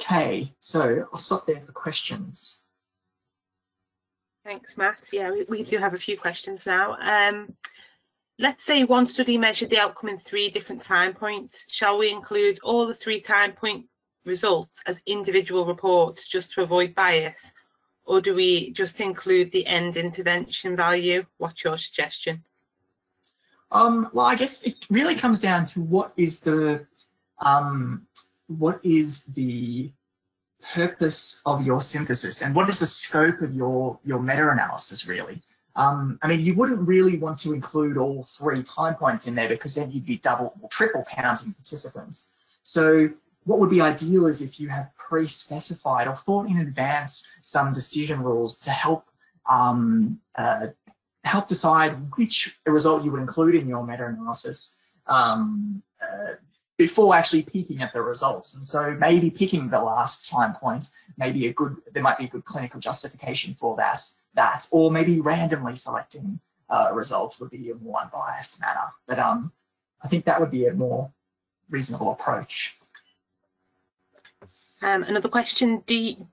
Okay, so I'll stop there for questions. Thanks, Matt. Yeah, we, we do have a few questions now. Um, let's say one study measured the outcome in three different time points. Shall we include all the three time point results as individual reports just to avoid bias? Or do we just include the end intervention value? What's your suggestion? Um, well, I guess it really comes down to what is the um, what is the purpose of your synthesis and what is the scope of your your meta-analysis really. Um, I mean, you wouldn't really want to include all three time points in there because then you'd be double or triple counting participants. So what would be ideal is if you have pre-specified or thought in advance some decision rules to help um, uh, help decide which result you would include in your meta-analysis um, uh, before actually peeking at the results. And so maybe picking the last time point may be a good, there might be a good clinical justification for that, that or maybe randomly selecting uh, a result would be a more unbiased manner. But um, I think that would be a more reasonable approach. Um, another question do you,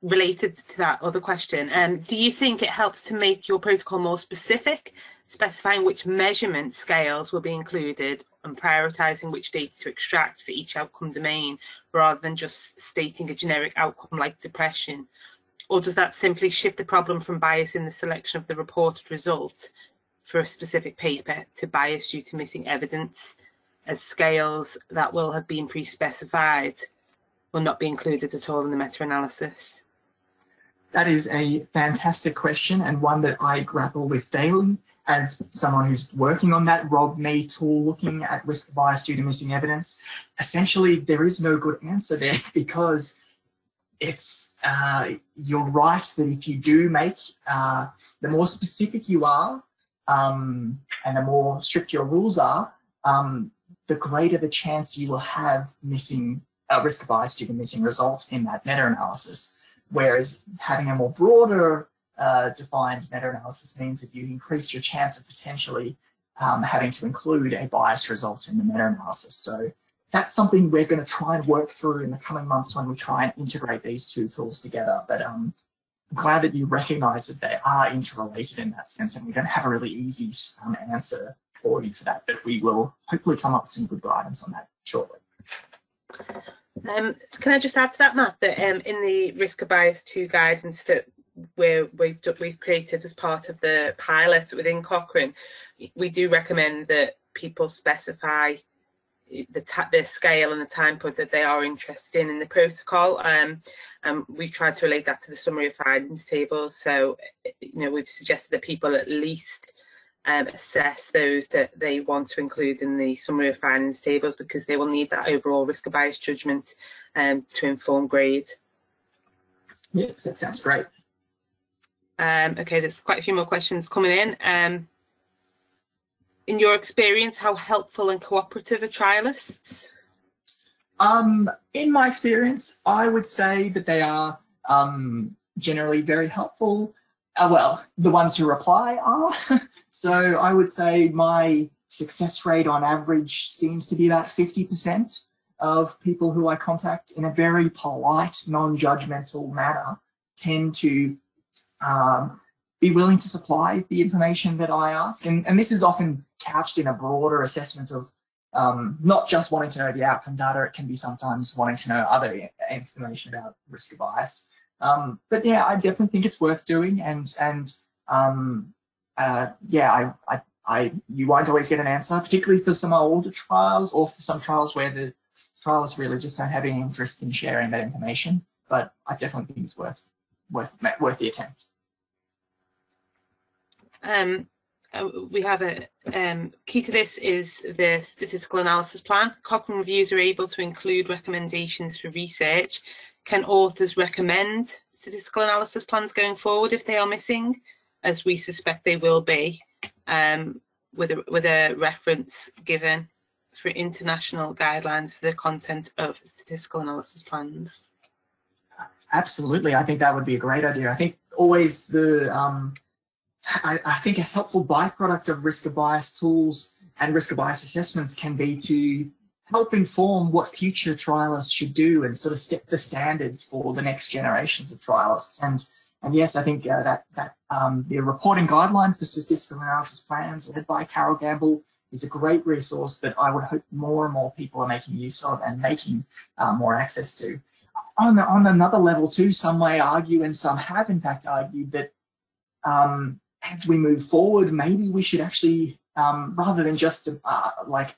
related to that other question. Um, do you think it helps to make your protocol more specific, specifying which measurement scales will be included and prioritizing which data to extract for each outcome domain rather than just stating a generic outcome like depression? Or does that simply shift the problem from bias in the selection of the reported result for a specific paper to bias due to missing evidence as scales that will have been pre-specified? will not be included at all in the meta-analysis? That is a fantastic question and one that I grapple with daily as someone who's working on that ROB-ME tool looking at risk bias due to missing evidence. Essentially, there is no good answer there because it's uh, you're right that if you do make uh, the more specific you are um, and the more strict your rules are, um, the greater the chance you will have missing uh, risk bias due to missing result in that meta-analysis. Whereas having a more broader uh, defined meta-analysis means that you increase your chance of potentially um, having to include a biased result in the meta-analysis. So that's something we're going to try and work through in the coming months when we try and integrate these two tools together. But um, I'm glad that you recognize that they are interrelated in that sense, and we don't have a really easy um, answer for you for that, but we will hopefully come up with some good guidance on that shortly. Um, can I just add to that, Matt, that um, in the risk of bias 2 guidance that we've, we've created as part of the pilot within Cochrane, we do recommend that people specify the, the scale and the time point that they are interested in in the protocol. Um, and we've tried to relate that to the summary of findings tables. So, you know, we've suggested that people at least um, assess those that they want to include in the summary of findings tables because they will need that overall risk of bias judgment um, to inform grade. Yes, that sounds great. Um, okay, there's quite a few more questions coming in. Um, in your experience, how helpful and cooperative are trialists? Um, in my experience, I would say that they are um, generally very helpful uh, well, the ones who reply are. so I would say my success rate on average seems to be about 50% of people who I contact in a very polite, non-judgmental manner tend to um, be willing to supply the information that I ask. And, and this is often couched in a broader assessment of um, not just wanting to know the outcome data, it can be sometimes wanting to know other information about risk of bias. Um, but yeah, I definitely think it's worth doing, and and um, uh, yeah, I, I, I, you won't always get an answer, particularly for some older trials or for some trials where the trials really just don't have any interest in sharing that information. But I definitely think it's worth worth worth the attempt. Um, uh, we have a um, key to this is the statistical analysis plan. Cochrane reviews are able to include recommendations for research. Can authors recommend statistical analysis plans going forward if they are missing, as we suspect they will be, um, with a, with a reference given for international guidelines for the content of statistical analysis plans? Absolutely, I think that would be a great idea. I think always the um, I, I, think a helpful byproduct of risk of bias tools and risk of bias assessments can be to help inform what future trialists should do and sort of set the standards for the next generations of trialists. And and yes, I think uh, that that um, the reporting guideline for statistical analysis plans led by Carol Gamble is a great resource that I would hope more and more people are making use of and making uh, more access to. On, on another level too, some may argue and some have in fact argued that um, as we move forward, maybe we should actually, um, rather than just uh, like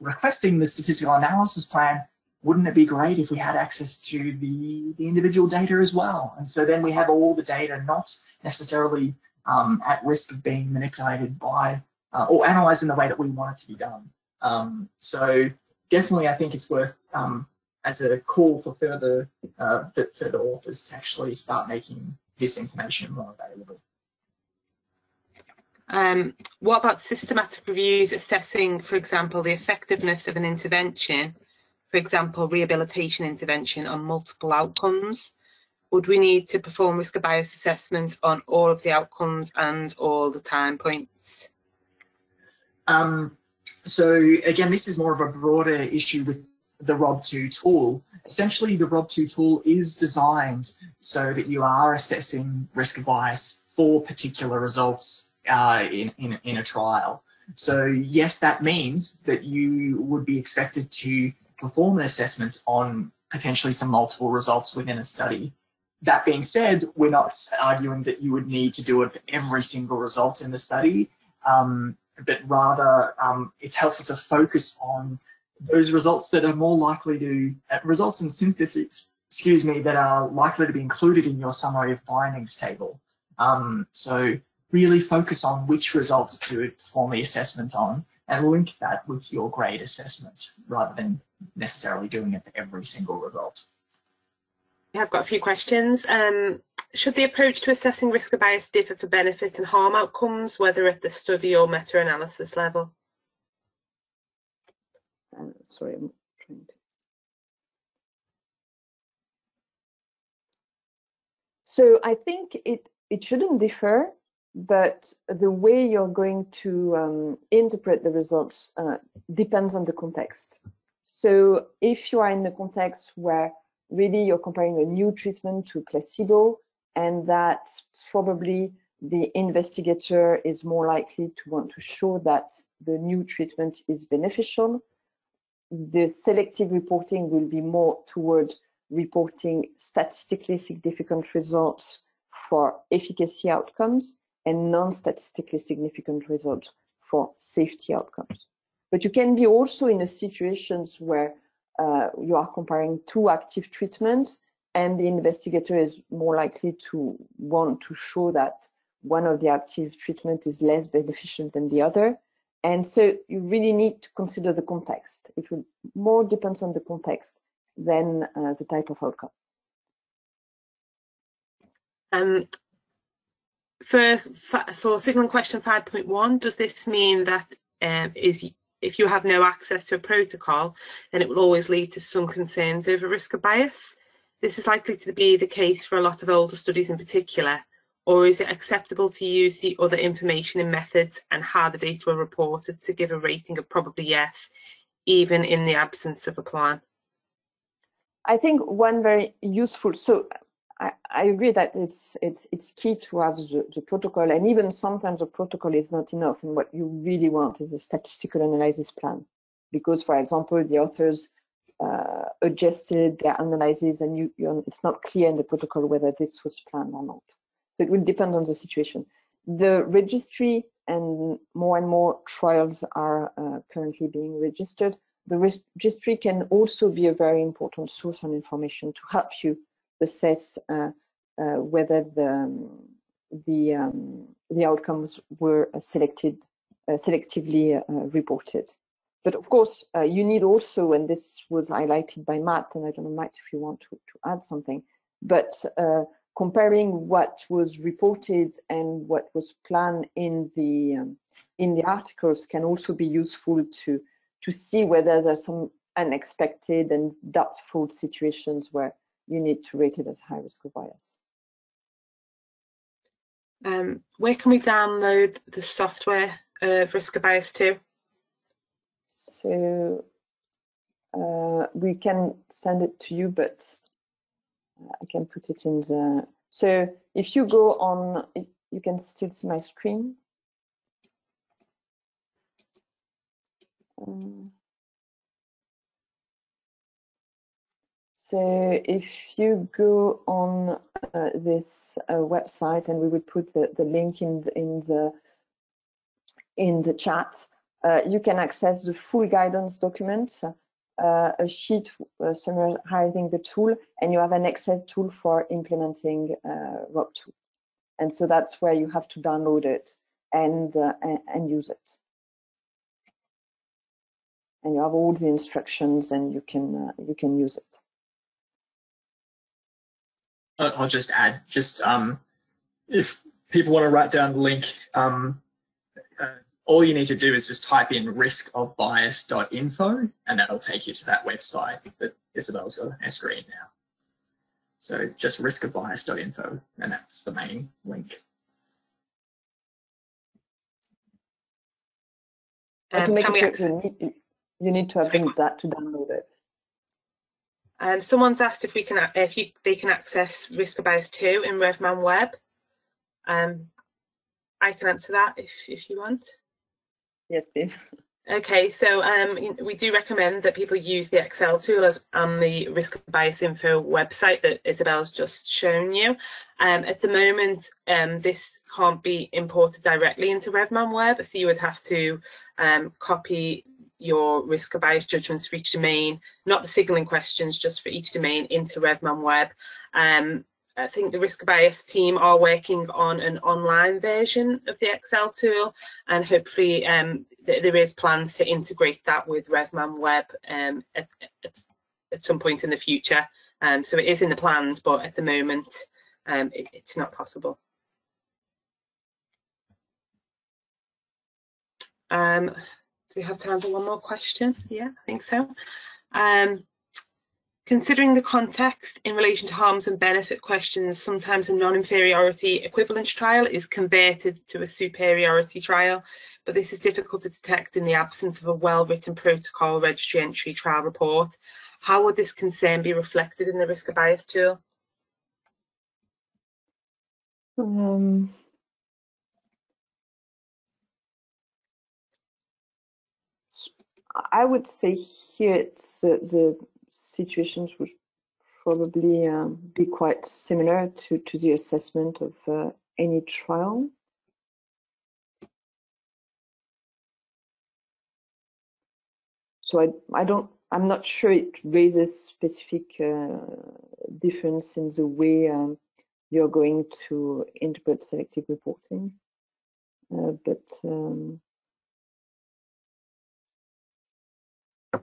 requesting the statistical analysis plan, wouldn't it be great if we had access to the, the individual data as well? And so then we have all the data not necessarily um, at risk of being manipulated by uh, or analyzed in the way that we want it to be done. Um, so definitely I think it's worth um, as a call for further uh, for further authors to actually start making this information more available. Um, what about systematic reviews assessing, for example, the effectiveness of an intervention, for example, rehabilitation intervention on multiple outcomes? Would we need to perform risk of bias assessment on all of the outcomes and all the time points? Um, so again, this is more of a broader issue with the ROB2 tool. Essentially, the ROB2 tool is designed so that you are assessing risk of bias for particular results uh, in, in, in a trial. So yes, that means that you would be expected to perform an assessment on potentially some multiple results within a study. That being said, we're not arguing that you would need to do it for every single result in the study, um, but rather um, it's helpful to focus on those results that are more likely to, uh, results in synthesis, excuse me, that are likely to be included in your summary of findings table. Um, so really focus on which results to perform the assessment on and link that with your grade assessment rather than necessarily doing it for every single result. I've got a few questions. Um, should the approach to assessing risk of bias differ for benefit and harm outcomes, whether at the study or meta-analysis level? Uh, sorry, I'm trying to. So I think it it shouldn't differ but the way you're going to um, interpret the results uh, depends on the context. So if you are in the context where really you're comparing a new treatment to placebo, and that probably the investigator is more likely to want to show that the new treatment is beneficial, the selective reporting will be more toward reporting statistically significant results for efficacy outcomes and non-statistically significant results for safety outcomes. But you can be also in a situations where uh, you are comparing two active treatments and the investigator is more likely to want to show that one of the active treatment is less beneficial than the other. And so you really need to consider the context. It will more depends on the context than uh, the type of outcome. Um, for for signaling question 5.1, does this mean that um, is if you have no access to a protocol, then it will always lead to some concerns over risk of bias? This is likely to be the case for a lot of older studies in particular, or is it acceptable to use the other information and methods and how the data were reported to give a rating of probably yes, even in the absence of a plan? I think one very useful, so I, I, agree that it's it's it's key to have the, the, protocol, and even sometimes the protocol is not enough. And what you really want is a statistical analysis plan, because, for example, the authors uh, adjusted their analysis, and you, you, it's not clear in the protocol whether this was planned or not. So it will depend on the situation. The registry and more and more trials are uh, currently being registered. The registry can also be a very important source of information to help you assess uh, uh, whether the um, the um, the outcomes were selected uh, selectively reported. But of course, you need also, and this was highlighted by Matt, and I don't know, Matt, if you want to, to add something, but comparing what was reported and what was planned in the um, in the articles can also be useful to to see whether there's some unexpected and doubtful situations where you need to rate it as high risk of bias. Um, where can we download the software of risk of bias to? So uh, we can send it to you, but I can put it in the. So if you go on, you can still see my screen. Um, so if you go on uh, this uh, website, and we will put the, the link in the, in the in the chat, uh, you can access the full guidance document, uh, a sheet uh, summarizing the tool, and you have an Excel tool for implementing uh, ROB2. And so that's where you have to download it and, and, use it and you have all the instructions and you can you can use it. I'll just add, just um, if people want to write down the link, um, uh, all you need to do is just type in riskofbias.info and that'll take you to that website that Isabel's got on her screen now. So just riskofbias.info and that's the main link. Um, to make it quick, you need to have that to download it. Um, someone's asked if we can if you they can access Risk of Bias 2 in RevMan Web. Um, I can answer that if if you want. Yes, please. Okay, so um, we do recommend that people use the Excel tool as on the Risk of Bias Info website that Isabel's just shown you. Um, at the moment, um, this can't be imported directly into RevMan Web, so you would have to um, copy your risk of bias judgments for each domain, not the signaling questions, just for each domain into RevMan Web. Um, I think the risk of bias team are working on an online version of the Excel tool, and hopefully um, th there is plans to integrate that with RevMan Web um, at, at, at, some point in the future. Um, so it is in the plans, but at the moment um, it, it's not possible. We have time for one more question? Yeah, I think so. Um, considering the context in relation to harms and benefit questions, sometimes a non-inferiority equivalence trial is converted to a superiority trial, but this is difficult to detect in the absence of a well-written protocol registry entry trial report. How would this concern be reflected in the risk of bias tool? Um, I would say here uh, the situations would probably um, be quite similar to, to the assessment of uh, any trial. So I, I don't, I'm not sure it raises specific uh, difference in the way um, you're going to interpret selective reporting. Uh, but um,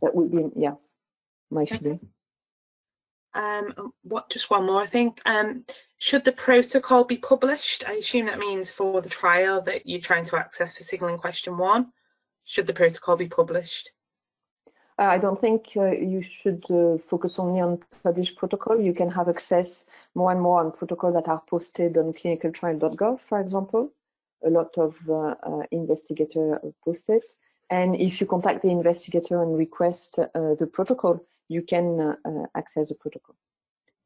that would be yeah my feeling um what just one more thing um should the protocol be published i assume that means for the trial that you're trying to access for signaling question one should the protocol be published uh, I don't think uh, you should uh, focus only on published protocol. You can have access more and more on protocols that are posted on clinicaltrial.gov, for example. A lot of uh, uh, investigators post it. And if you contact the investigator and request uh, the protocol, you can uh, uh, access the protocol.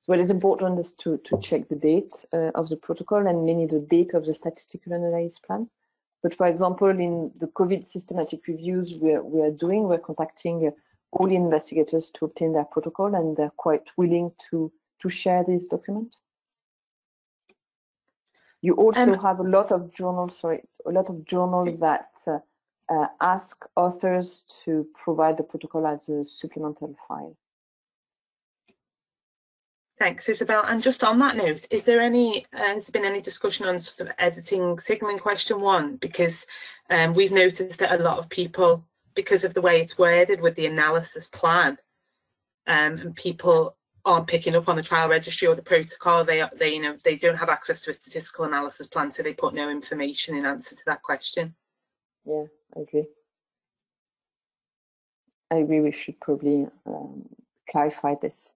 So what is important is to, to check the date uh, of the protocol and mainly the date of the statistical analysis plan. But for example, in the COVID systematic reviews we're, we're doing, we're contacting all the investigators to obtain their protocol and they're quite willing to, to share this document. You also um, have a lot of journals, sorry, a lot of journals that uh, uh, ask authors to provide the protocol as a supplemental file. Thanks, Isabel. And just on that note, is there any uh, has there been any discussion on sort of editing signaling question one? Because um, we've noticed that a lot of people, because of the way it's worded with the analysis plan, um, and people aren't picking up on the trial registry or the protocol. They they you know they don't have access to a statistical analysis plan, so they put no information in answer to that question. Yeah, I agree. I agree. We should probably um, clarify this.